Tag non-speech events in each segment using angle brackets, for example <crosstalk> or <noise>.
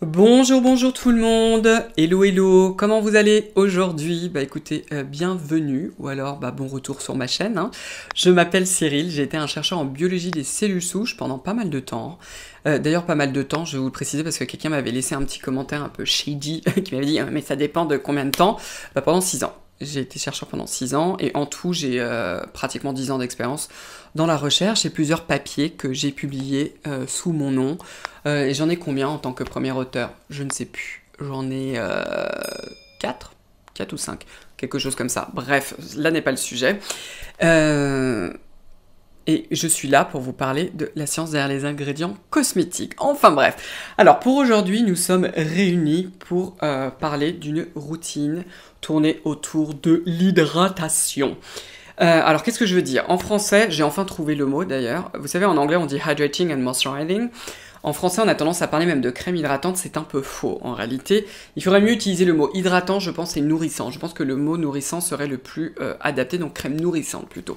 Bonjour, bonjour tout le monde. Hello, hello. Comment vous allez aujourd'hui? Bah écoutez, euh, bienvenue ou alors bah, bon retour sur ma chaîne. hein. Je m'appelle Cyril, j'ai été un chercheur en biologie des cellules souches pendant pas mal de temps. Euh, D'ailleurs, pas mal de temps, je vais vous le préciser parce que quelqu'un m'avait laissé un petit commentaire un peu shady <laughs> qui m'avait dit Ah, mais ça dépend de combien de temps? Bah pendant 6 ans. J'ai été chercheur pendant 6 ans et en tout j'ai euh, pratiquement 10 ans d'expérience dans la recherche et plusieurs papiers que j'ai publiés euh, sous mon nom. Euh, et j'en ai combien en tant que premier auteur? Je ne sais plus. J'en ai 4 4 ou 5 Quelque chose comme ça. Bref, là n'est pas le sujet. Et je suis là pour vous parler de la science derrière les ingrédients cosmétiques. Enfin bref. Alors pour aujourd'hui, nous sommes réunis pour parler d'une routine tournée autour de l'hydratation. Euh, alors qu'est-ce que je veux dire? En français, j'ai enfin trouvé le mot d'ailleurs. Vous savez, en anglais, on dit hydrating and moisturizing. En français, on a tendance à parler même de crème hydratante, c'est un peu faux en réalité. Il faudrait mieux utiliser le mot hydratant, je pense, et nourrissant. Je pense que le mot nourrissant serait le plus euh, adapté, donc crème nourrissante plutôt.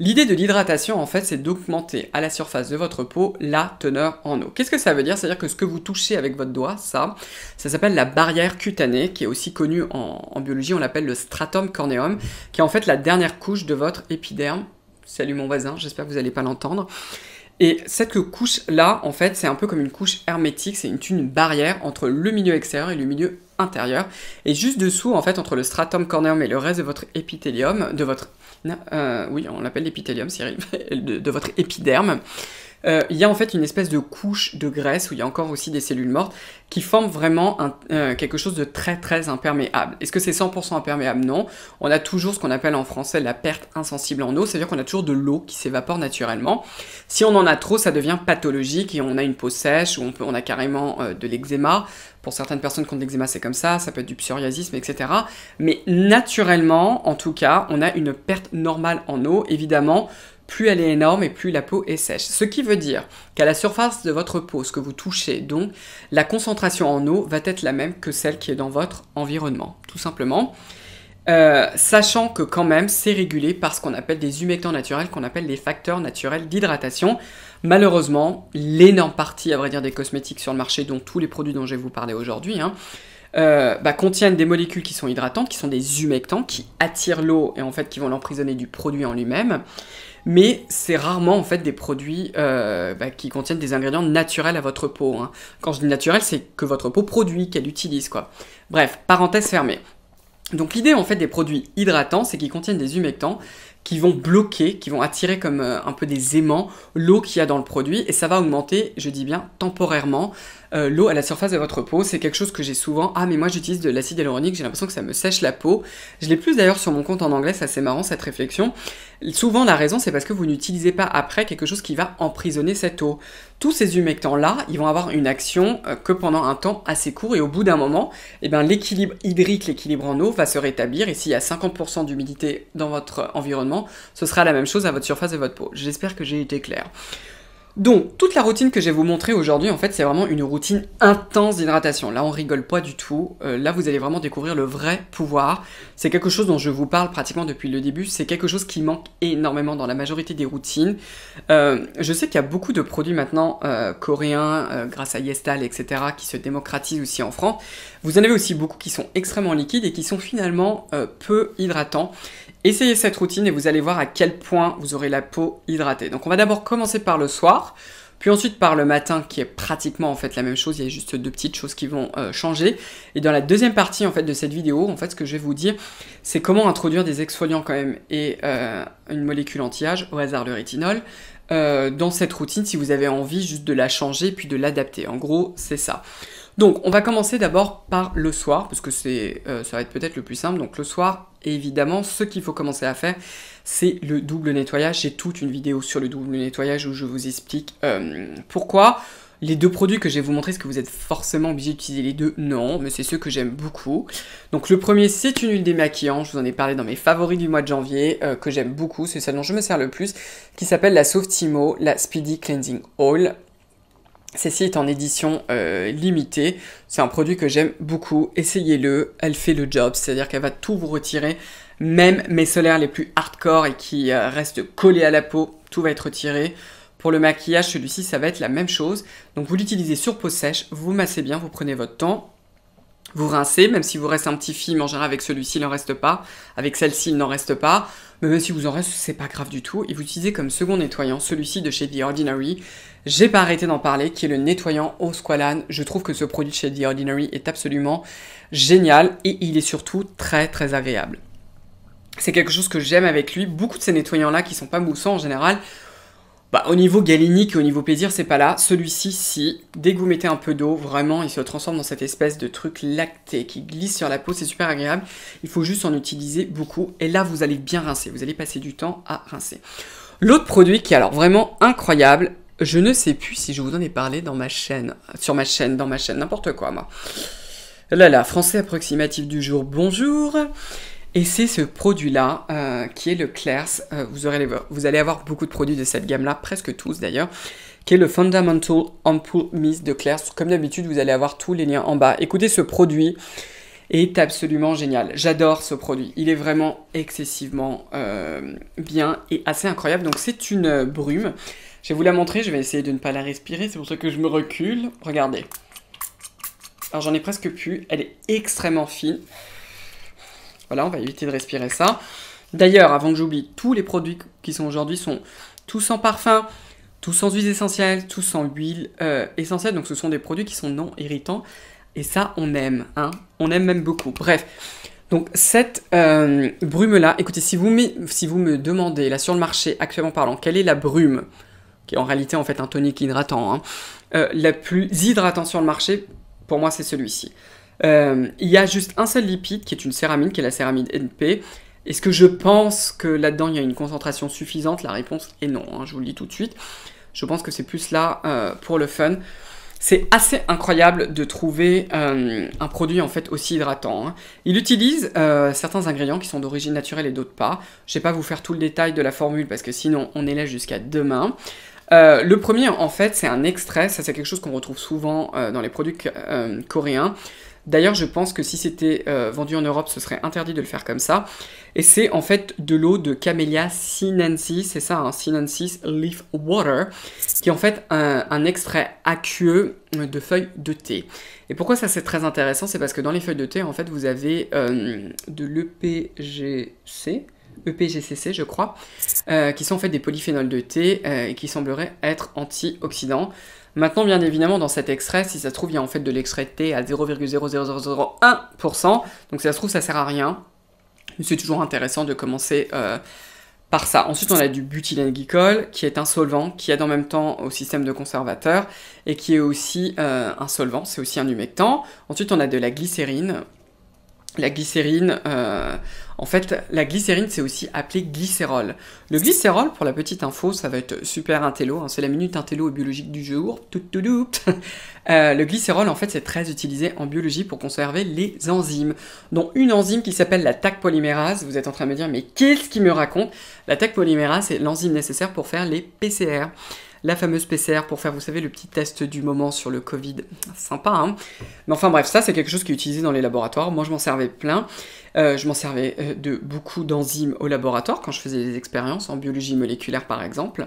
L'idée de l'hydratation, en fait, c'est d'augmenter à la surface de votre peau la teneur en eau. Qu'est-ce que ça veut dire? C'est-à-dire que ce que vous touchez avec votre doigt, ça, ça s'appelle la barrière cutanée, qui est aussi connue en, biologie, on l'appelle le stratum corneum, qui est en fait la dernière couche de votre épiderme. Salut mon voisin, j'espère que vous n'allez pas l'entendre. Et cette couche-là, en fait, c'est un peu comme une couche hermétique, c'est une, une barrière entre le milieu extérieur et le milieu intérieur. Et juste dessous, en fait, entre le stratum corneum et le reste de votre épithélium, de votre... euh, oui, on l'appelle l'épithélium, Cyril, <laughs> de, de votre épiderme, euh, il y a en fait une espèce de couche de graisse où il y a encore aussi des cellules mortes qui forment vraiment euh, quelque chose de très très imperméable. Est-ce que c'est 100% imperméable? Non. On a toujours ce qu'on appelle en français la perte insensible en eau, c'est-à-dire qu'on a toujours de l'eau qui s'évapore naturellement. Si on en a trop, ça devient pathologique et on a une peau sèche ou on, peut, on a carrément euh, de l'eczéma. Pour certaines personnes qui ont de l'eczéma, c'est comme ça, ça peut être du psoriasisme, etc. Mais naturellement, en tout cas, on a une perte normale en eau. Évidemment, plus elle est énorme et plus la peau est sèche. Ce qui veut dire qu'à la surface de votre peau, ce que vous touchez, donc, la concentration en eau va être la même que celle qui est dans votre environnement, tout simplement. Euh, sachant que quand même c'est régulé par ce qu'on appelle des humectants naturels, qu'on appelle les facteurs naturels d'hydratation. Malheureusement, l'énorme partie, à vrai dire, des cosmétiques sur le marché, dont tous les produits dont je vais vous parler aujourd'hui, hein, euh, bah, contiennent des molécules qui sont hydratantes, qui sont des humectants, qui attirent l'eau et en fait qui vont l'emprisonner du produit en lui-même. Mais c'est rarement en fait des produits euh, bah, qui contiennent des ingrédients naturels à votre peau. hein. Quand je dis naturel, c'est que votre peau produit, qu'elle utilise quoi. Bref, parenthèse fermée. Donc l'idée en fait des produits hydratants, c'est qu'ils contiennent des humectants qui vont bloquer, qui vont attirer comme euh, un peu des aimants l'eau qu'il y a dans le produit et ça va augmenter, je dis bien temporairement, euh, l'eau à la surface de votre peau. C'est quelque chose que j'ai souvent. Ah mais moi j'utilise de l'acide hyaluronique, j'ai l'impression que ça me sèche la peau. Je l'ai plus d'ailleurs sur mon compte en anglais, c'est assez marrant cette réflexion. Souvent la raison c'est parce que vous n'utilisez pas après quelque chose qui va emprisonner cette eau. Tous ces humectants là, ils vont avoir une action euh, que pendant un temps assez court et au bout d'un moment, eh ben, l'équilibre hydrique, l'équilibre en eau va se rétablir et s'il y a 50% d'humidité dans votre environnement, ce sera la même chose à votre surface de votre peau. J'espère que j'ai été clair. Donc, toute la routine que je vais vous montrer aujourd'hui, en fait, c'est vraiment une routine intense d'hydratation. Là, on rigole pas du tout. Euh, là, vous allez vraiment découvrir le vrai pouvoir. C'est quelque chose dont je vous parle pratiquement depuis le début. C'est quelque chose qui manque énormément dans la majorité des routines. Euh, je sais qu'il y a beaucoup de produits maintenant euh, coréens, grâce à Yestal, etc., qui se démocratisent aussi en France. Vous en avez aussi beaucoup qui sont extrêmement liquides et qui sont finalement peu hydratants. Essayez cette routine et vous allez voir à quel point vous aurez la peau hydratée. Donc on va d'abord commencer par le soir, puis ensuite par le matin qui est pratiquement en fait la même chose, il y a juste deux petites choses qui vont euh, changer. Et dans la deuxième partie en fait de cette vidéo, en fait ce que je vais vous dire, c'est comment introduire des exfoliants quand même et euh, une molécule anti-âge, au hasard le rétinol, euh, dans cette routine si vous avez envie juste de la changer puis de l'adapter. En gros, c'est ça. Donc, on va commencer d'abord par le soir, parce que c'est, euh, ça va être peut-être le plus simple. Donc, le soir, évidemment, ce qu'il faut commencer à faire, c'est le double nettoyage. J'ai toute une vidéo sur le double nettoyage où je vous explique euh, pourquoi. Les deux produits que je vais vous montrer, est-ce que vous êtes forcément obligé d'utiliser les deux? Non, mais c'est ceux que j'aime beaucoup. Donc le premier, c'est une huile démaquillante, je vous en ai parlé dans mes favoris du mois de janvier, euh, que j'aime beaucoup, c'est celle dont je me sers le plus, qui s'appelle la Softimo, la Speedy Cleansing Oil. Celle-ci est en édition euh, limitée. C'est un produit que j'aime beaucoup. Essayez-le. Elle fait le job. C'est-à-dire qu'elle va tout vous retirer. Même mes solaires les plus hardcore et qui euh, restent collés à la peau, tout va être retiré. Pour le maquillage, celui-ci, ça va être la même chose. Donc vous l'utilisez sur peau sèche, vous massez bien, vous prenez votre temps, vous rincez, même si vous reste un petit film, en général avec celui-ci, il n'en reste pas. Avec celle-ci, il n'en reste pas. Mais même si vous en reste, c'est pas grave du tout. Et vous utilisez comme second nettoyant celui-ci de chez The Ordinary. J'ai pas arrêté d'en parler, qui est le nettoyant au squalane. Je trouve que ce produit de chez The Ordinary est absolument génial et il est surtout très très agréable. C'est quelque chose que j'aime avec lui. Beaucoup de ces nettoyants-là qui sont pas moussants en général, bah, au niveau galinique et au niveau plaisir, c'est pas là. Celui-ci, si. Dès que vous mettez un peu d'eau, vraiment, il se transforme dans cette espèce de truc lacté qui glisse sur la peau. C'est super agréable. Il faut juste en utiliser beaucoup. Et là, vous allez bien rincer. Vous allez passer du temps à rincer. L'autre produit qui est alors vraiment incroyable, je ne sais plus si je vous en ai parlé dans ma chaîne, sur ma chaîne, dans ma chaîne, n'importe quoi, moi. Là, là, français approximatif du jour, bonjour. Et c'est ce produit-là euh, qui est le Claire's. Euh, vous, aurez vous allez avoir beaucoup de produits de cette gamme-là, presque tous d'ailleurs, qui est le Fundamental Ampoule Mist de Claire's. Comme d'habitude, vous allez avoir tous les liens en bas. Écoutez, ce produit est absolument génial. J'adore ce produit. Il est vraiment excessivement euh, bien et assez incroyable. Donc c'est une brume. Je vais vous la montrer. Je vais essayer de ne pas la respirer. C'est pour ça que je me recule. Regardez. Alors j'en ai presque plus. Elle est extrêmement fine. Voilà, on va éviter de respirer ça. D'ailleurs, avant que j'oublie, tous les produits qui sont aujourd'hui sont tous sans parfum, tous sans huiles essentielles, tous sans huile euh, essentielle. Donc ce sont des produits qui sont non irritants. Et ça, on aime. Hein on aime même beaucoup. Bref. Donc cette euh, brume-là, écoutez, si vous, si vous me demandez, là sur le marché, actuellement parlant, quelle est la brume, qui est en réalité en fait un tonique hydratant, hein, euh, la plus hydratant sur le marché, pour moi c'est celui-ci. Euh, il y a juste un seul lipide qui est une céramide, qui est la céramide NP. Est-ce que je pense que là-dedans il y a une concentration suffisante? La réponse est non, hein, je vous le dis tout de suite. Je pense que c'est plus là euh, pour le fun. C'est assez incroyable de trouver euh, un produit en fait aussi hydratant. Hein. Il utilise certains ingrédients qui sont d'origine naturelle et d'autres pas. Je ne vais pas vous faire tout le détail de la formule parce que sinon on est là jusqu'à demain. le premier en fait c'est un extrait, ça c'est quelque chose qu'on retrouve souvent dans les produits coréens. D'ailleurs, je pense que si c'était euh, vendu en Europe, ce serait interdit de le faire comme ça. Et c'est en fait de l'eau de Camellia sinensis, c'est ça, hein, sinensis leaf water, qui est en fait un, extrait aqueux de feuilles de thé. Et pourquoi ça c'est très intéressant? C'est parce que dans les feuilles de thé, en fait, vous avez euh, de l'EPGC, EPGCC, je crois, euh, qui sont en fait des polyphénols de thé et qui sembleraient être antioxydants. Maintenant, bien évidemment, dans cet extrait, si ça se trouve, il y a en fait de l'extrait de thé à 0,0001%. Donc, si ça se trouve, ça sert à rien. C'est toujours intéressant de commencer euh, par ça. Ensuite, on a du butylène glycol, qui est un solvant, qui aide en même temps au système de conservateur, et qui est aussi euh, un solvant, c'est aussi un humectant. Ensuite, on a de la glycérine, la glycérine, euh, en fait, la glycérine, c'est aussi appelé glycérol. Le glycérol, pour la petite info, ça va être super intello, hein, c'est la minute intello biologique du jour. Tout, tout, tout. <laughs> Euh, le glycérol, en fait, c'est très utilisé en biologie pour conserver les enzymes, dont une enzyme qui s'appelle la TAC polymérase. Vous êtes en train de me dire, mais qu'est-ce qui me raconte? La TAC polymérase, c'est l'enzyme nécessaire pour faire les PCR la fameuse PCR pour faire, vous savez, le petit test du moment sur le Covid. Sympa, hein Mais enfin bref, ça c'est quelque chose qui est utilisé dans les laboratoires. Moi je m'en servais plein. Euh, je m'en servais euh, de beaucoup d'enzymes au laboratoire quand je faisais des expériences en biologie moléculaire par exemple.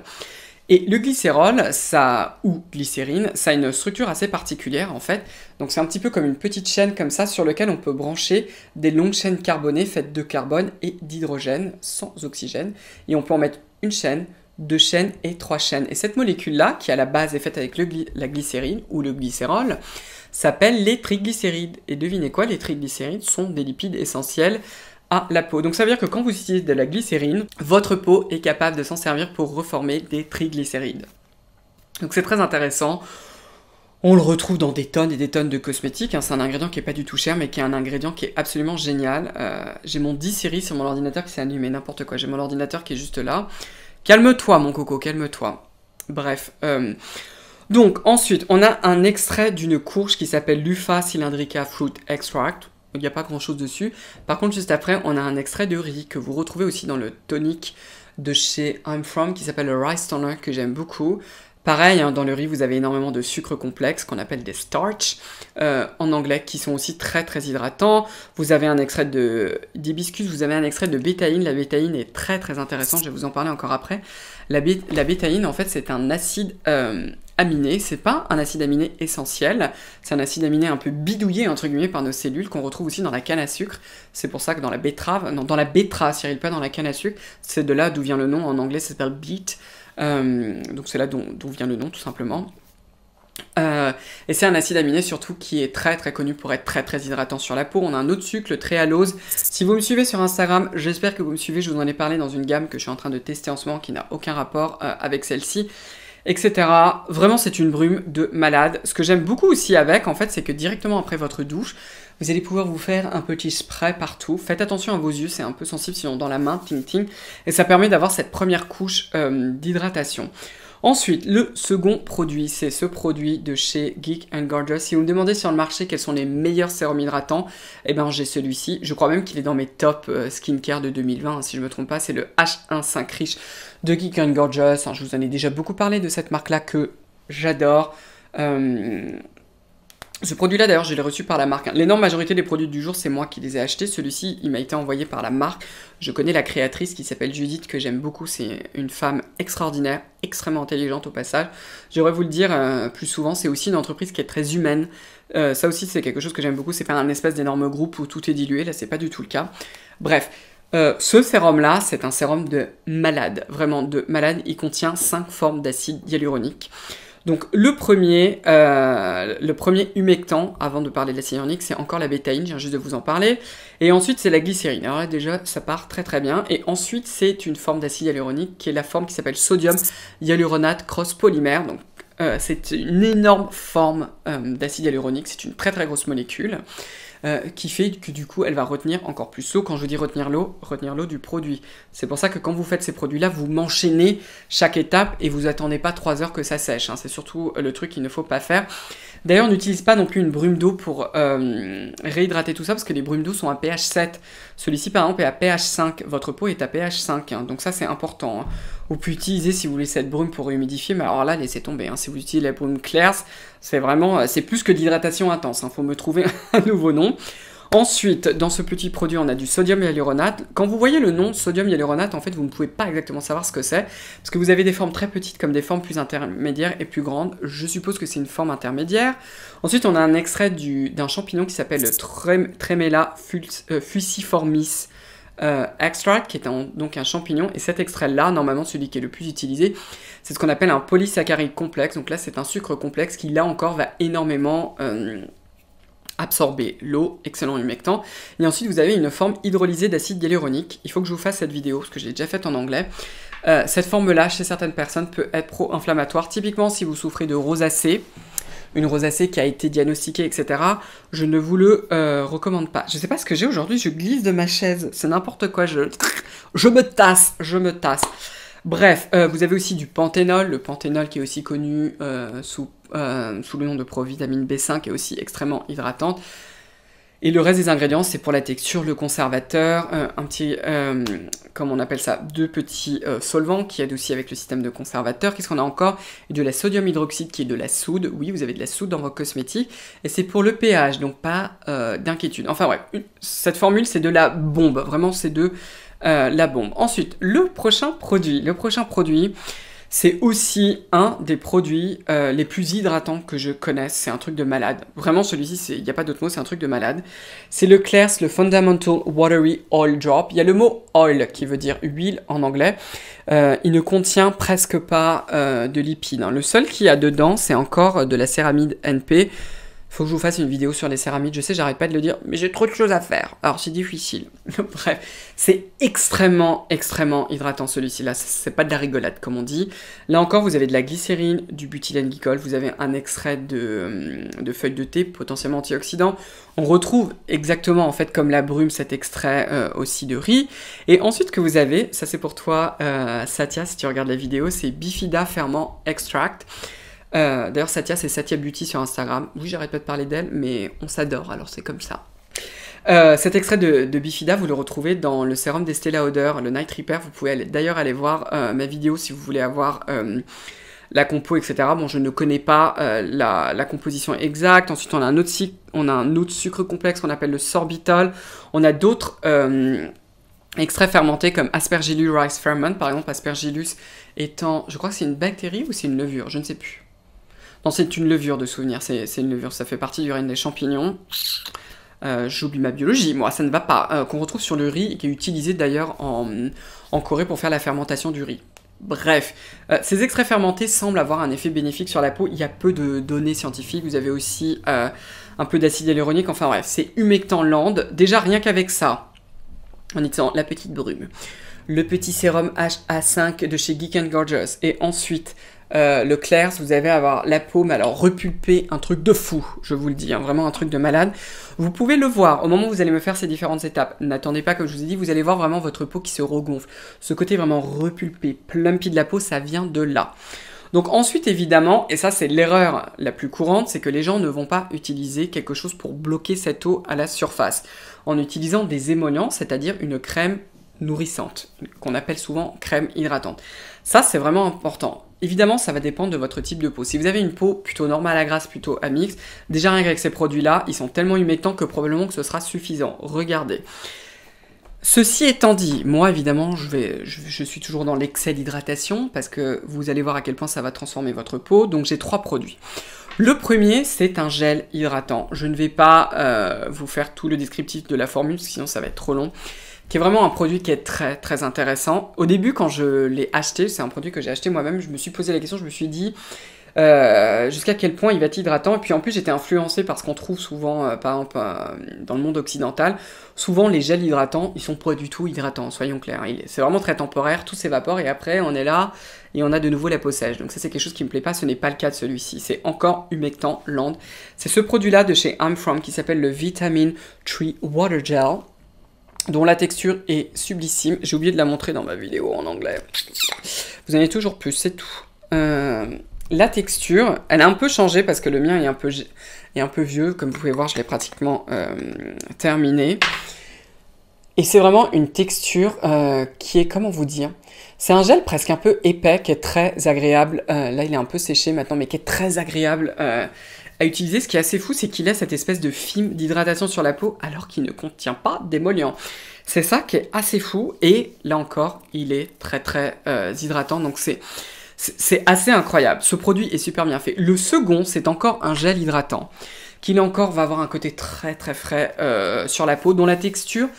Et le glycérol, ça, ou glycérine, ça a une structure assez particulière en fait. Donc c'est un petit peu comme une petite chaîne comme ça sur laquelle on peut brancher des longues chaînes carbonées faites de carbone et d'hydrogène sans oxygène. Et on peut en mettre une chaîne, deux chaînes et trois chaînes. Et cette molécule-là, qui à la base est faite avec la glycérine ou le glycérol, s'appelle les triglycérides. Et devinez quoi, les triglycérides sont des lipides essentiels à la peau. Donc ça veut dire que quand vous utilisez de la glycérine, votre peau est capable de s'en servir pour reformer des triglycérides. Donc c'est très intéressant. On le retrouve dans des tonnes et des tonnes de cosmétiques. Hein. C'est un ingrédient qui est pas du tout cher, mais qui est un ingrédient qui est absolument génial. Euh, j'ai mon 10 séries sur mon ordinateur qui s'est allumé, n'importe quoi. J'ai mon ordinateur qui est juste là. Calme-toi, mon coco, calme-toi. Bref. Euh, donc, ensuite, on a un extrait d'une courge qui s'appelle Lufa cylindrica fruit extract. Il n'y a pas grand chose dessus. Par contre, juste après, on a un extrait de riz que vous retrouvez aussi dans le tonic de chez I'm From qui s'appelle le Rice Toner que j'aime beaucoup Pareil, hein, dans le riz, vous avez énormément de sucre complexe qu'on appelle des starch euh, en anglais, qui sont aussi très très hydratants. Vous avez un extrait d'hibiscus, vous avez un extrait de bétaïne. La bétaïne est très très intéressante, je vais vous en parler encore après. La, la bétaïne, en fait, c'est un acide euh, aminé. C'est pas un acide aminé essentiel, c'est un acide aminé un peu bidouillé entre guillemets par nos cellules qu'on retrouve aussi dans la canne à sucre. C'est pour ça que dans la betterave, non, dans la betterave, Cyril, pas dans la canne à sucre, c'est de là d'où vient le nom. En anglais, ça s'appelle beet. Euh, donc c'est là d'où vient le nom tout simplement. Euh, et c'est un acide aminé surtout qui est très très connu pour être très très hydratant sur la peau. On a un autre sucre, le tréhalose. Si vous me suivez sur Instagram, j'espère que vous me suivez, je vous en ai parlé dans une gamme que je suis en train de tester en ce moment qui n'a aucun rapport euh, avec celle-ci, etc. Vraiment c'est une brume de malade. Ce que j'aime beaucoup aussi avec, en fait, c'est que directement après votre douche, vous allez pouvoir vous faire un petit spray partout. Faites attention à vos yeux, c'est un peu sensible sinon dans la main, ting ting. Et ça permet d'avoir cette première couche euh, d'hydratation. Ensuite, le second produit, c'est ce produit de chez Geek Gorgeous. Si vous me demandez sur le marché quels sont les meilleurs sérums hydratants, eh ben j'ai celui-ci. Je crois même qu'il est dans mes top euh, skincare de 2020, si je me trompe pas. C'est le H15 Rich de Geek Gorgeous. je vous en ai déjà beaucoup parlé de cette marque-là que j'adore. Euh, ce produit-là, d'ailleurs, je l'ai reçu par la marque. L'énorme majorité des produits du jour, c'est moi qui les ai achetés. Celui-ci, il m'a été envoyé par la marque. Je connais la créatrice qui s'appelle Judith, que j'aime beaucoup. C'est une femme extraordinaire, extrêmement intelligente au passage. J'aimerais vous le dire euh, plus souvent, c'est aussi une entreprise qui est très humaine. Euh, ça aussi, c'est quelque chose que j'aime beaucoup. C'est pas un espèce d'énorme groupe où tout est dilué. Là, c'est pas du tout le cas. Bref. Euh, ce sérum-là, c'est un sérum de malade, vraiment de malade. Il contient 5 formes d'acide hyaluronique. Donc le premier, euh, le premier humectant, avant de parler de l'acide hyaluronique, c'est encore la bétaïne, viens juste de vous en parler. Et ensuite c'est la glycérine. Alors là déjà ça part très très bien. Et ensuite c'est une forme d'acide hyaluronique qui est la forme qui s'appelle sodium hyaluronate cross polymère. Donc euh, c'est une énorme forme euh, d'acide hyaluronique, c'est une très très grosse molécule. Euh, qui fait que du coup elle va retenir encore plus l'eau. Quand je dis retenir l'eau, retenir l'eau du produit. C'est pour ça que quand vous faites ces produits-là, vous m'enchaînez chaque étape et vous attendez pas 3 heures que ça sèche. Hein. C'est surtout le truc qu'il ne faut pas faire. D'ailleurs, n'utilise pas non plus une brume d'eau pour euh, réhydrater tout ça, parce que les brumes d'eau sont à pH 7. Celui-ci, par exemple, est à pH 5. Votre peau est à pH 5, hein. donc ça, c'est important. Hein. Vous pouvez utiliser, si vous voulez, cette brume pour humidifier, mais alors là, laissez tomber. Hein. Si vous utilisez la brume claire, c'est vraiment, euh, c'est plus que d'hydratation intense. Il faut me trouver <laughs> un nouveau nom. Ensuite, dans ce petit produit, on a du sodium hyaluronate. Quand vous voyez le nom sodium hyaluronate, en fait, vous ne pouvez pas exactement savoir ce que c'est, parce que vous avez des formes très petites comme des formes plus intermédiaires et plus grandes. Je suppose que c'est une forme intermédiaire. Ensuite, on a un extrait d'un champignon qui s'appelle le Tremella euh, fusiformis. Euh, extract, qui est donc un champignon, et cet extrait-là, normalement celui qui est le plus utilisé, c'est ce qu'on appelle un polysaccharide complexe. Donc là, c'est un sucre complexe qui, là encore, va énormément euh, absorber l'eau, excellent humectant. Et ensuite, vous avez une forme hydrolysée d'acide hyaluronique. Il faut que je vous fasse cette vidéo, parce que j'ai déjà faite en anglais. Euh, cette forme-là, chez certaines personnes, peut être pro-inflammatoire. Typiquement, si vous souffrez de rosacée, une rosacée qui a été diagnostiquée, etc., je ne vous le euh, recommande pas. Je sais pas ce que j'ai aujourd'hui, je glisse de ma chaise, c'est n'importe quoi, je, <laughs> me tasse, je me tasse. Bref, euh, vous avez aussi du panthénol, le panthénol qui est aussi connu sous euh, sous le nom de provitamine B5 qui est aussi extrêmement hydratante. Et le reste des ingrédients, c'est pour la texture, le conservateur, euh, un petit, euh, comme on appelle ça, deux petits solvants qui aident aussi avec le système de conservateur. Qu'est-ce qu'on a encore? De la sodium hydroxyde qui est de la soude. Oui, vous avez de la soude dans vos cosmétiques. Et c'est pour le pH, donc pas d'inquiétude. Enfin bref, cette formule, c'est de la bombe. Vraiment, c'est de la bombe. Ensuite, le prochain produit. Le prochain produit, c'est aussi un des produits euh, les plus hydratants que je connaisse. C'est un truc de malade. Vraiment, celui-ci, il n'y a pas d'autre mot, c'est un truc de malade. C'est le Claire's, le Fundamental Watery Oil Drop. Il y a le mot oil qui veut dire huile en anglais. Euh, il ne contient presque pas euh, de lipides. Hein. Le seul qu'il y a dedans, c'est encore de la céramide NP faut que je vous fasse une vidéo sur les céramides. Je sais, j'arrête pas de le dire, mais j'ai trop de choses à faire. Alors c'est difficile. <laughs> Bref, c'est extrêmement, extrêmement hydratant celui-ci. Là, c'est pas de la rigolade comme on dit. Là encore, vous avez de la glycérine, du butylène glycol, vous avez un extrait de, de feuilles de thé potentiellement antioxydant. On retrouve exactement en fait comme la brume cet extrait euh, aussi de riz. Et ensuite que vous avez, ça c'est pour toi euh, Satya si tu regardes la vidéo, c'est Bifida Ferment Extract. Euh, d'ailleurs, Satya, c'est Satya Beauty sur Instagram. Oui, j'arrête pas de parler d'elle, mais on s'adore, alors c'est comme ça. Euh, cet extrait de, Bifida, vous le retrouvez dans le sérum d'Estée Lauder, le Night Repair. Vous pouvez d'ailleurs aller voir euh, ma vidéo si vous voulez avoir la compo, etc. Bon, je ne connais pas la, composition exacte. Ensuite, on a un autre, on a un autre sucre complexe qu'on appelle le sorbitol. On a d'autres extraits fermentés comme Aspergillus rice ferment, par exemple, Aspergillus étant, je crois que c'est une bactérie ou c'est une levure, je ne sais plus. Non, c'est une levure de souvenir, c'est une levure, ça fait partie du règne des champignons. Euh, j'oublie ma biologie, moi, ça ne va pas. Euh, qu'on retrouve sur le riz et qui est utilisé d'ailleurs en, Corée pour faire la fermentation du riz. Bref, euh, ces extraits fermentés semblent avoir un effet bénéfique sur la peau. Il y a peu de données scientifiques. Vous avez aussi un peu d'acide hyaluronique. Enfin bref, c'est humectant land. Déjà, rien qu'avec ça, en utilisant la petite brume, le petit sérum HA5 de chez Geek Gorgeous, et ensuite euh, le clair, vous allez avoir la paume, alors repulpée, un truc de fou, je vous le dis, hein, vraiment un truc de malade. Vous pouvez le voir au moment où vous allez me faire ces différentes étapes. N'attendez pas, comme je vous ai dit, vous allez voir vraiment votre peau qui se regonfle. Ce côté vraiment repulpé, plumpy de la peau, ça vient de là. Donc ensuite, évidemment, et ça c'est l'erreur la plus courante, c'est que les gens ne vont pas utiliser quelque chose pour bloquer cette eau à la surface, en utilisant des émollients, c'est-à-dire une crème nourrissante, qu'on appelle souvent crème hydratante. Ça, c'est vraiment important. Évidemment, ça va dépendre de votre type de peau. Si vous avez une peau plutôt normale à grasse, plutôt à mix, déjà rien qu'avec ces produits-là, ils sont tellement humectants que probablement que ce sera suffisant. Regardez. Ceci étant dit, moi évidemment, je, suis toujours dans l'excès d'hydratation parce que vous allez voir à quel point ça va transformer votre peau. Donc j'ai trois produits. Le premier, c'est un gel hydratant. Je ne vais pas euh, vous faire tout le descriptif de la formule, sinon ça va être trop long qui est vraiment un produit qui est très très intéressant. Au début, quand je l'ai acheté, c'est un produit que j'ai acheté moi-même, je me suis posé la question, je me suis dit euh, jusqu'à quel point il va être hydratant? Et puis en plus, j'étais influencé par ce qu'on trouve souvent, euh, par exemple, euh, dans le monde occidental. Souvent, les gels hydratants, ils sont pas du tout hydratants, soyons clairs. C'est vraiment très temporaire, tout s'évapore et après, on est là et on a de nouveau la peau sèche. Donc ça, c'est quelque chose qui me plaît pas. Ce n'est pas le cas de celui-ci. C'est encore humectant, land. C'est ce produit-là de chez I'm From qui s'appelle le Vitamin Tree Water Gel dont la texture est sublissime. J'ai oublié de la montrer dans ma vidéo en anglais. Vous en avez toujours plus, c'est tout. Euh, la texture, elle a un peu changé parce que le mien est un peu, vieux. Comme vous pouvez voir, je l'ai pratiquement euh, terminé. Et c'est vraiment une texture euh, qui est, comment vous dire C'est un gel presque un peu épais qui est très agréable. là, il est un peu séché maintenant, mais qui est très agréable à utiliser. Ce qui est assez fou, c'est qu'il a cette espèce de film d'hydratation sur la peau alors qu'il ne contient pas d'émollient. C'est ça qui est assez fou et là encore, il est très très euh, hydratant. Donc c'est c'est assez incroyable. Ce produit est super bien fait. Le second, c'est encore un gel hydratant qui là encore va avoir un côté très très frais euh, sur la peau, dont la texture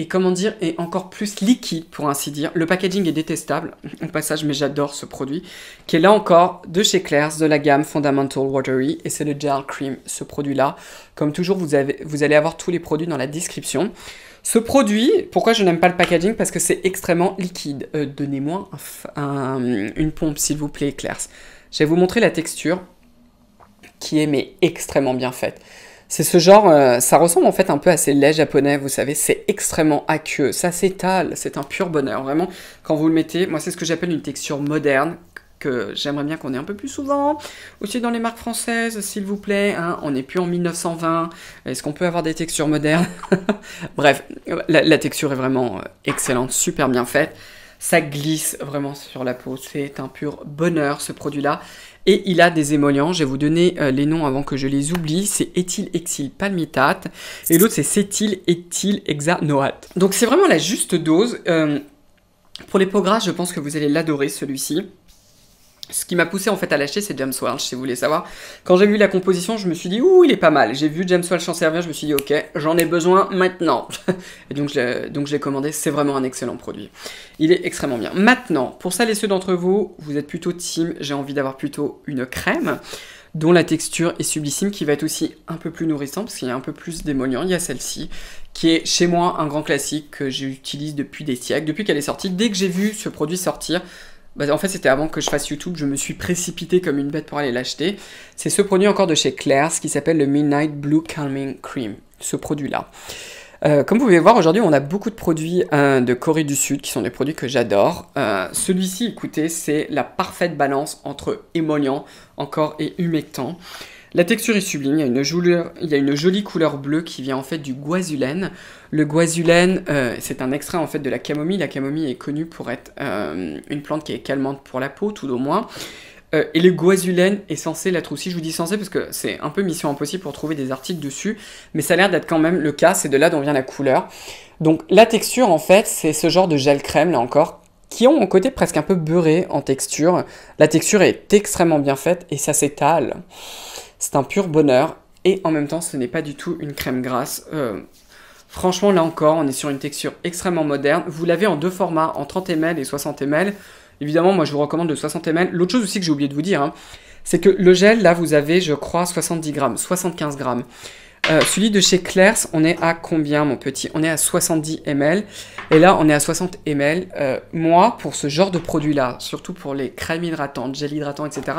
et comment dire, est encore plus liquide pour ainsi dire. Le packaging est détestable au passage, mais j'adore ce produit, qui est là encore de chez Claire's de la gamme Fundamental Watery, et c'est le Gel Cream, ce produit-là. Comme toujours, vous, avez, vous allez avoir tous les produits dans la description. Ce produit, pourquoi je n'aime pas le packaging? Parce que c'est extrêmement liquide. Euh, donnez-moi une pompe, s'il vous plaît, Claire's. Je vais vous montrer la texture, qui est mais extrêmement bien faite. C'est ce genre, euh, ça ressemble en fait un peu à ces laits japonais, vous savez, c'est extrêmement aqueux, ça s'étale, c'est un pur bonheur, vraiment. Quand vous le mettez, moi c'est ce que j'appelle une texture moderne, que j'aimerais bien qu'on ait un peu plus souvent, aussi dans les marques françaises, s'il vous plaît. Hein. on n'est plus en 1920. Est-ce qu'on peut avoir des textures modernes? <laughs> Bref, la, texture est vraiment euh, excellente, super bien faite. Ça glisse vraiment sur la peau. C'est un pur bonheur ce produit-là. Et il a des émollients, je vais vous donner euh, les noms avant que je les oublie, c'est éthylhexyl palmitate et l'autre c'est cétyl éthyl hexanoate. Donc c'est vraiment la juste dose. Euh, pour les peaux grasses, je pense que vous allez l'adorer celui-ci. Ce qui m'a poussé en fait à l'acheter, c'est James Welch, si vous voulez savoir. Quand j'ai vu la composition, je me suis dit, ouh, il est pas mal. J'ai vu James Welch en servir, je me suis dit, ok, j'en ai besoin maintenant. <laughs> et donc je l'ai commandé, c'est vraiment un excellent produit. Il est extrêmement bien. Maintenant, pour celles et ceux d'entre vous, vous êtes plutôt team, j'ai envie d'avoir plutôt une crème dont la texture est sublissime, qui va être aussi un peu plus nourrissante, parce qu'il y a un peu plus d'émollient. Il y a celle-ci, qui est chez moi un grand classique que j'utilise depuis des siècles, depuis qu'elle est sortie. Dès que j'ai vu ce produit sortir, bah, en fait, c'était avant que je fasse YouTube, je me suis précipité comme une bête pour aller l'acheter. C'est ce produit encore de chez Claire's qui s'appelle le Midnight Blue Calming Cream, ce produit-là. Euh, comme vous pouvez voir, aujourd'hui, on a beaucoup de produits euh, de Corée du Sud qui sont des produits que j'adore. Euh, celui-ci, écoutez, c'est la parfaite balance entre émollient encore et humectant. La texture est sublime, il y, a une jolie, couleur bleue qui vient en fait du guazulène. Le guazulène, euh, c'est un extrait en fait de la camomille. La camomille est connue pour être euh, une plante qui est calmante pour la peau, tout au moins. Euh, et le guazulène est censé l'être aussi. Je vous dis censé parce que c'est un peu mission impossible pour trouver des articles dessus, mais ça a l'air d'être quand même le cas. C'est de là dont vient la couleur. Donc la texture, en fait, c'est ce genre de gel crème, là encore, qui ont un côté presque un peu beurré en texture. La texture est extrêmement bien faite et ça s'étale. C'est un pur bonheur. Et en même temps, ce n'est pas du tout une crème grasse. Euh, franchement, là encore, on est sur une texture extrêmement moderne. Vous l'avez en deux formats, en 30 ml et 60 ml. Évidemment, moi je vous recommande le 60 ml. L'autre chose aussi que j'ai oublié de vous dire, hein, c'est que le gel, là, vous avez, je crois, 70 grammes, 75 grammes. Euh, celui de chez Claire's, on est à combien, mon petit? On est à 70 ml. Et là, on est à 60 ml. Euh, moi, pour ce genre de produit-là, surtout pour les crèmes hydratantes, gel hydratant, etc.,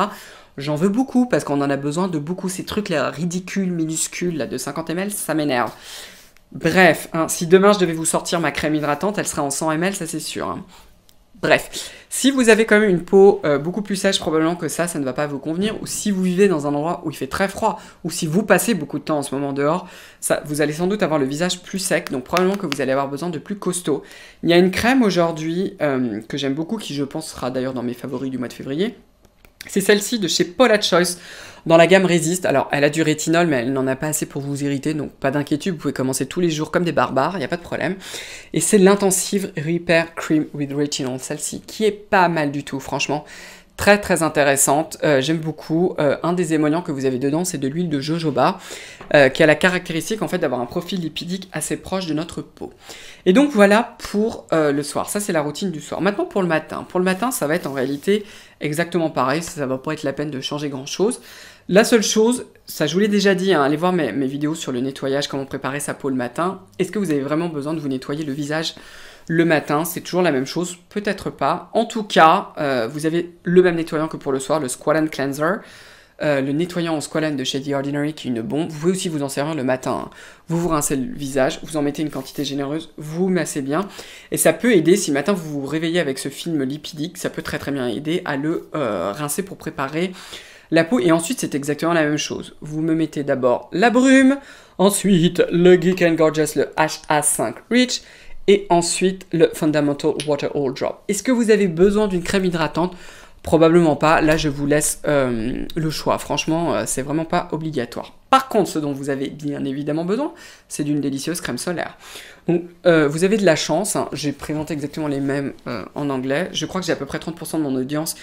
j'en veux beaucoup parce qu'on en a besoin de beaucoup. Ces trucs-là ridicules, minuscules, là, de 50 ml, ça m'énerve. Bref, hein, si demain je devais vous sortir ma crème hydratante, elle serait en 100 ml, ça c'est sûr. Hein. Bref, si vous avez quand même une peau euh, beaucoup plus sèche, probablement que ça, ça ne va pas vous convenir. Ou si vous vivez dans un endroit où il fait très froid, ou si vous passez beaucoup de temps en ce moment dehors, vous allez sans doute avoir le visage plus sec. Donc probablement que vous allez avoir besoin de plus costaud. Il y a une crème aujourd'hui euh, que j'aime beaucoup, qui je pense sera d'ailleurs dans mes favoris du mois de février. C'est celle-ci de chez Paula Choice dans la gamme Resist. Alors, elle a du rétinol, mais elle n'en a pas assez pour vous irriter, donc pas d'inquiétude, vous pouvez commencer tous les jours comme des barbares, il n'y a pas de problème. Et c'est l'Intensive Repair Cream with Retinol, celle-ci, qui est pas mal du tout, franchement. Très très intéressante, euh, j'aime beaucoup. Euh, un des émollients que vous avez dedans, c'est de l'huile de jojoba, euh, qui a la caractéristique en fait d'avoir un profil lipidique assez proche de notre peau. Et donc voilà pour le soir, ça c'est la routine du soir. Maintenant pour le matin, pour le matin ça va être en réalité exactement pareil, ça, va pas être la peine de changer grand chose. La seule chose, ça je vous l'ai déjà dit, hein, allez voir mes, vidéos sur le nettoyage, comment préparer sa peau le matin. Est-ce que vous avez vraiment besoin de vous nettoyer le visage le matin C'est toujours la même chose Peut-être pas. En tout cas, euh, vous avez le même nettoyant que pour le soir, le Squalane Cleanser. Euh, le nettoyant en squalane de chez The Ordinary qui est une bombe. Vous pouvez aussi vous en servir le matin. Hein. Vous vous rincez le visage, vous en mettez une quantité généreuse, vous massez bien. Et ça peut aider, si le matin vous vous réveillez avec ce film lipidique, ça peut très très bien aider à le euh, rincer pour préparer la peau. Et ensuite, c'est exactement la même chose. Vous me mettez d'abord la brume, ensuite le Geek and Gorgeous, le HA5 Rich, et ensuite le Fundamental Water All Drop. Est-ce que vous avez besoin d'une crème hydratante? Probablement pas. Là, je vous laisse euh, le choix. Franchement, euh, c'est vraiment pas obligatoire. Par contre, ce dont vous avez bien évidemment besoin, c'est d'une délicieuse crème solaire. Donc, euh, vous avez de la chance. Hein. J'ai présenté exactement les mêmes en anglais. Je crois que j'ai à peu près 30% de mon audience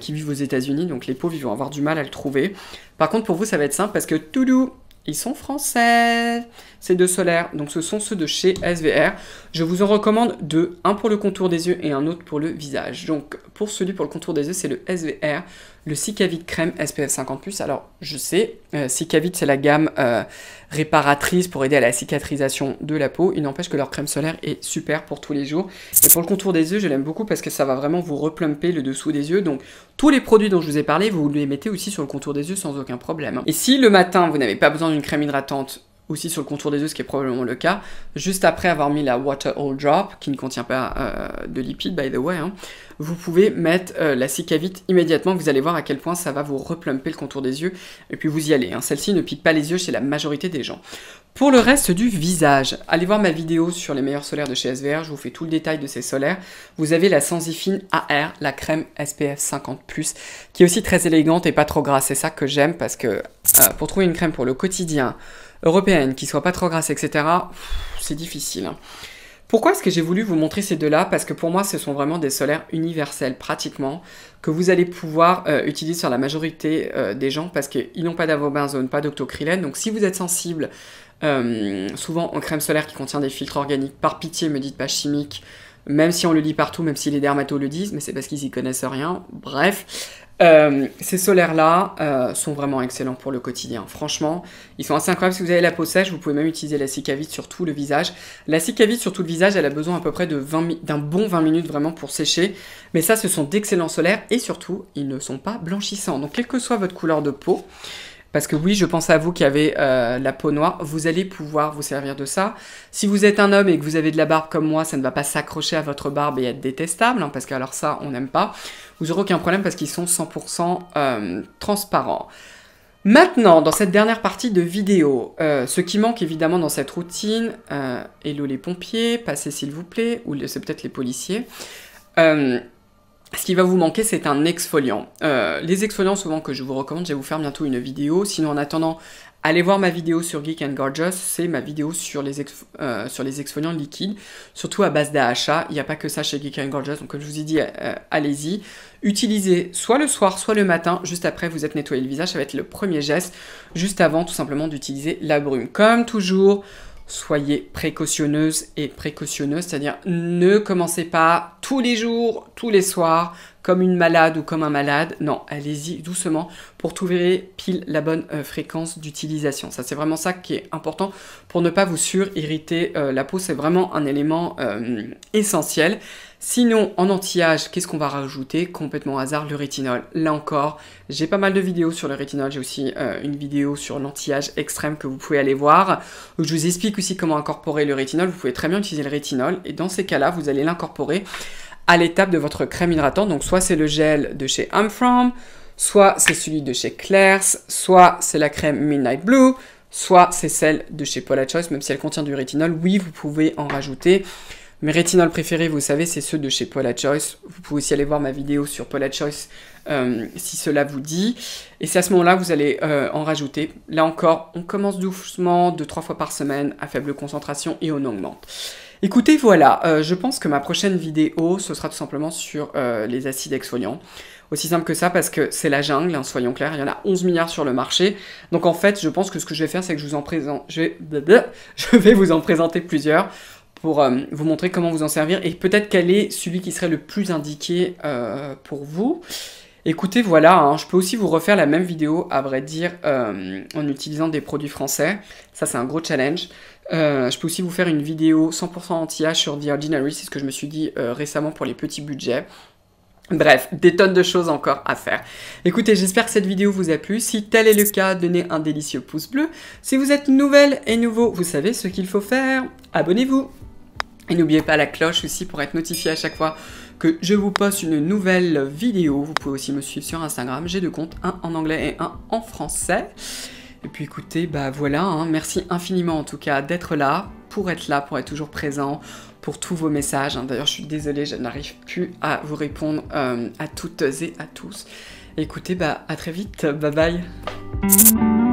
qui vivent aux États-Unis, donc les pauvres ils vont avoir du mal à le trouver. Par contre, pour vous, ça va être simple parce que tout doux, ils sont français. Ces deux solaires, donc ce sont ceux de chez SVR. Je vous en recommande deux, un pour le contour des yeux et un autre pour le visage. Donc pour celui pour le contour des yeux, c'est le SVR, le Cicavit crème SPF 50+. Alors je sais, euh, Cicavit c'est la gamme euh, réparatrice pour aider à la cicatrisation de la peau. Il n'empêche que leur crème solaire est super pour tous les jours. Et pour le contour des yeux, je l'aime beaucoup parce que ça va vraiment vous replumper le dessous des yeux. Donc tous les produits dont je vous ai parlé, vous les mettez aussi sur le contour des yeux sans aucun problème. Et si le matin vous n'avez pas besoin d'une crème hydratante aussi sur le contour des yeux, ce qui est probablement le cas, juste après avoir mis la Water All Drop, qui ne contient pas euh, de lipides, by the way, hein, vous pouvez mettre euh, la Cicavite immédiatement, vous allez voir à quel point ça va vous replumper le contour des yeux, et puis vous y allez. Hein. Celle-ci ne pique pas les yeux chez la majorité des gens. Pour le reste du visage, allez voir ma vidéo sur les meilleurs solaires de chez SVR, je vous fais tout le détail de ces solaires. Vous avez la Sensifine AR, la crème SPF 50+, qui est aussi très élégante et pas trop grasse, c'est ça que j'aime, parce que euh, pour trouver une crème pour le quotidien, européenne, qui soit pas trop grasse, etc., c'est difficile. Hein. Pourquoi est-ce que j'ai voulu vous montrer ces deux-là? Parce que pour moi, ce sont vraiment des solaires universels, pratiquement, que vous allez pouvoir euh, utiliser sur la majorité euh, des gens, parce qu'ils n'ont pas d'avobenzone, pas d'octocrylène. Donc si vous êtes sensible, euh, souvent en crème solaire qui contient des filtres organiques, par pitié, me dites pas chimique, même si on le lit partout, même si les dermatos le disent, mais c'est parce qu'ils y connaissent rien. Bref, euh, ces solaires-là euh, sont vraiment excellents pour le quotidien. Franchement, ils sont assez incroyables. Si vous avez la peau sèche, vous pouvez même utiliser la Cicavite sur tout le visage. La Cicavite sur tout le visage, elle a besoin à peu près d'un bon 20 minutes vraiment pour sécher. Mais ça, ce sont d'excellents solaires et surtout, ils ne sont pas blanchissants. Donc, quelle que soit votre couleur de peau, parce que oui, je pense à vous qui avez euh, la peau noire, vous allez pouvoir vous servir de ça. Si vous êtes un homme et que vous avez de la barbe comme moi, ça ne va pas s'accrocher à votre barbe et être détestable, hein, parce que alors ça, on n'aime pas. Vous n'aurez aucun problème parce qu'ils sont 100% euh, transparents. Maintenant, dans cette dernière partie de vidéo, euh, ce qui manque évidemment dans cette routine, hello les pompiers, passez s'il vous plaît, ou c'est peut-être les policiers, ce qui va vous manquer, c'est un exfoliant. Euh, les exfoliants, souvent que je vous recommande, je vais vous faire bientôt une vidéo. Sinon, en attendant, allez voir ma vidéo sur Geek and Gorgeous. C'est ma vidéo sur les, euh, exfoliants liquides, surtout à base d'AHA. Il n'y a pas que ça chez Geek and Gorgeous. Donc, je vous ai dit, euh, allez-y. Utilisez soit le soir, soit le matin. Juste après, vous êtes nettoyé le visage. Ça va être le premier geste. Juste avant, tout simplement, d'utiliser la brume. Comme toujours, soyez précautionneuse et précautionneuse, c'est-à-dire ne commencez pas tous les jours, tous les soirs, comme une malade ou comme un malade. Non, allez-y doucement pour trouver pile la bonne euh, fréquence d'utilisation. Ça, c'est vraiment ça qui est important pour ne pas vous sur-irriter euh, la peau. C'est vraiment un élément euh, essentiel. Sinon, en anti-âge, qu'est-ce qu'on va rajouter Complètement hasard, le rétinol. Là encore, j'ai pas mal de vidéos sur le rétinol. J'ai aussi une vidéo sur l'anti-âge extrême que vous pouvez aller voir. Je vous explique aussi comment incorporer le rétinol. Vous pouvez très bien utiliser le rétinol. Et dans ces cas-là, vous allez l'incorporer à l'étape de votre crème hydratante. Donc soit c'est le gel de chez I'm From, soit c'est celui de chez Claire's, soit c'est la crème Midnight Blue, soit c'est celle de chez Paula Choice, même si elle contient du rétinol. Oui, vous pouvez en rajouter. Mes rétinols préférés, vous savez, c'est ceux de chez Paula Choice. Vous pouvez aussi aller voir ma vidéo sur Paula Choice euh, si cela vous dit. Et c'est à ce moment-là vous allez euh, en rajouter. Là encore, on commence doucement, deux, trois fois par semaine, à faible concentration et on augmente. Écoutez, voilà, euh, je pense que ma prochaine vidéo, ce sera tout simplement sur les acides exfoliants. Aussi simple que ça, parce que c'est la jungle, hein, soyons clairs, il y en a 11 milliards sur le marché. Donc en fait, je pense que ce que je vais faire, c'est que je vous en présente... Je vais <laughs> vous en présenter plusieurs pour euh, vous montrer comment vous en servir et peut-être quel est celui qui serait le plus indiqué pour vous. Écoutez, voilà, hein, je peux aussi vous refaire la même vidéo, à vrai dire, en utilisant des produits français. Ça, c'est un gros challenge. Euh, je peux aussi vous faire une vidéo 100% anti-âge sur The Ordinary, c'est ce que je me suis dit euh, récemment pour les petits budgets. Bref, des tonnes de choses encore à faire. Écoutez, j'espère que cette vidéo vous a plu. Si tel est le cas, donnez un délicieux pouce bleu. Si vous êtes nouvelle et nouveau, vous savez ce qu'il faut faire. Abonnez-vous. Et n'oubliez pas la cloche aussi pour être notifié à chaque fois que je vous poste une nouvelle vidéo. Vous pouvez aussi me suivre sur Instagram. J'ai deux comptes, un en anglais et un en français. Et puis écoutez, bah voilà, hein. merci infiniment en tout cas d'être là, pour être là, pour être toujours présent, pour tous vos messages. Hein. D'ailleurs, je suis désolée, je n'arrive plus à vous répondre euh, à toutes et à tous. écoutez, bah à très vite, bye bye.